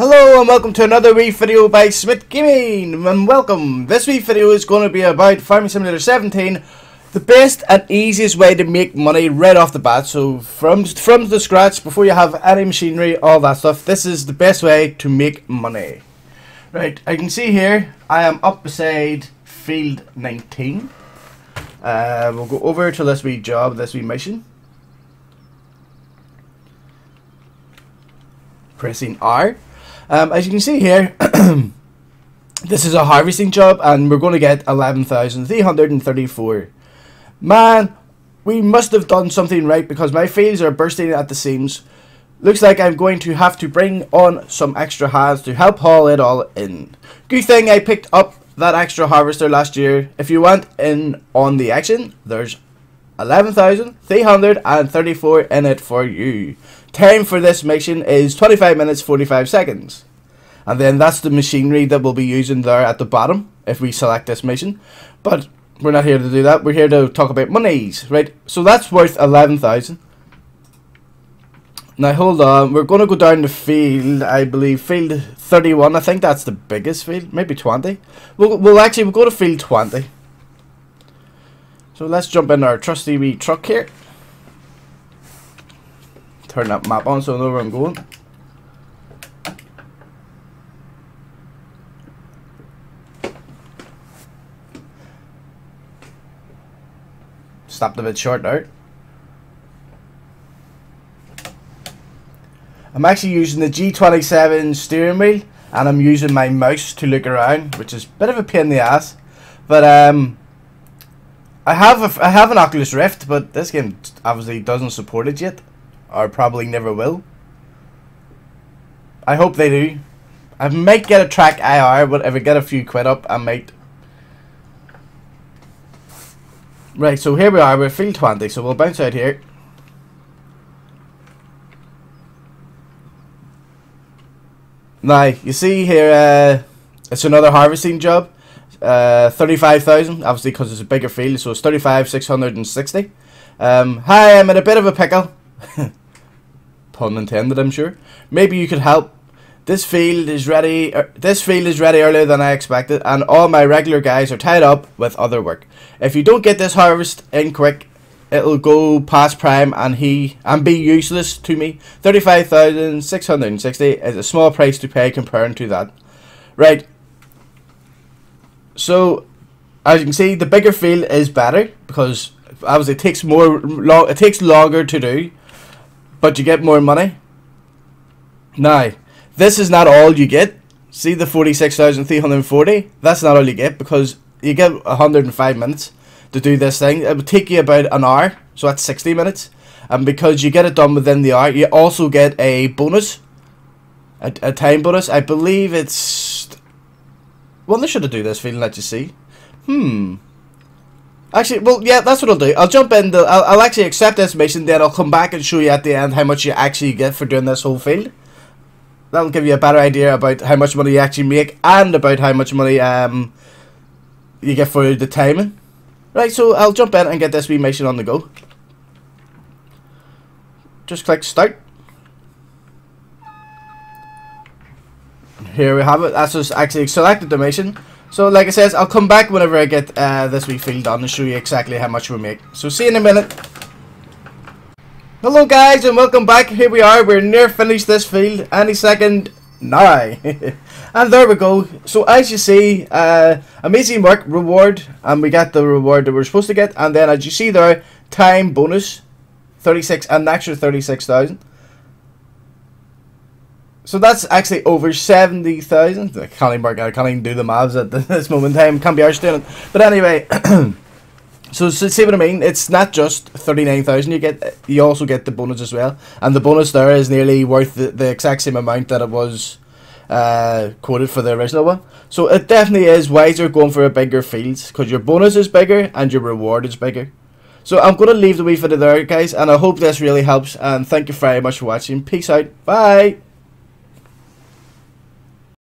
Hello and welcome to another wee video by Smit Gaming and welcome. This wee video is going to be about Farming Simulator 17 the best and easiest way to make money right off the bat. So from from the scratch before you have any machinery all that stuff this is the best way to make money. Right I can see here I am up beside field 19. Uh, we'll go over to this wee job this wee mission. Pressing R um, as you can see here, this is a harvesting job and we're going to get 11,334. Man, we must have done something right because my fields are bursting at the seams. Looks like I'm going to have to bring on some extra hands to help haul it all in. Good thing I picked up that extra harvester last year. If you want in on the action, there's 11,334 in it for you. Time for this mission is 25 minutes 45 seconds. And then that's the machinery that we'll be using there at the bottom if we select this mission. But we're not here to do that. We're here to talk about monies, right? So that's worth 11,000. Now hold on, we're going to go down the field, I believe, field 31, I think that's the biggest field, maybe 20. We'll, we'll actually, we'll go to field 20. So let's jump in our trusty wee truck here. Turn that map on so I know where I'm going. Stopped a bit short there. I'm actually using the G27 steering wheel and I'm using my mouse to look around, which is a bit of a pain in the ass. But um, I have a, I have an Oculus Rift, but this game obviously doesn't support it yet, or probably never will. I hope they do. I might get a track IR, but if I get a few quid up, I might. Right, so here we are, we're field 20, so we'll bounce out here. Now, you see here, uh, it's another harvesting job. Uh, 35,000, obviously because it's a bigger field, so it's 35,660. Um, hi, I'm in a bit of a pickle. Pun intended, I'm sure. Maybe you could help. This field is ready. Er, this field is ready earlier than I expected, and all my regular guys are tied up with other work. If you don't get this harvest in quick, it'll go past prime and he and be useless to me. Thirty-five thousand six hundred and sixty is a small price to pay compared to that. Right, so, as you can see, the bigger field is better because obviously it takes more long. It takes longer to do, but you get more money. Now, this is not all you get. See the forty-six thousand three hundred forty. That's not all you get because you get hundred and five minutes to do this thing. It would take you about an hour, so that's sixty minutes. And because you get it done within the hour, you also get a bonus, a, a time bonus. I believe it's well, they should have do this feeling let you see. Hmm. Actually, well, yeah, that's what I'll do. I'll jump in. The, I'll, I'll actually accept this mission, then I'll come back and show you at the end how much you actually get for doing this whole field. That'll give you a better idea about how much money you actually make and about how much money um you get for the timing. Right, so I'll jump in and get this wee mission on the go. Just click start. Here we have it. That's just actually selected the mission. So like I says, I'll come back whenever I get uh, this wee field done and show you exactly how much we make. So see you in a minute. Hello guys and welcome back. Here we are. We're near finished this field. Any second now. and there we go. So as you see, uh, amazing work, reward, and we got the reward that we're supposed to get. And then as you see there, time bonus, 36, an extra 36,000. So that's actually over 70,000. I can't even work I can't even do the maths at this moment in time. Can't be arsed doing it. But anyway, so, so see what I mean? It's not just 39,000 you get, you also get the bonus as well. And the bonus there is nearly worth the, the exact same amount that it was uh, quoted for the original one. So it definitely is wiser going for a bigger field because your bonus is bigger and your reward is bigger. So I'm going to leave the wee video there guys and I hope this really helps and thank you very much for watching. Peace out. Bye.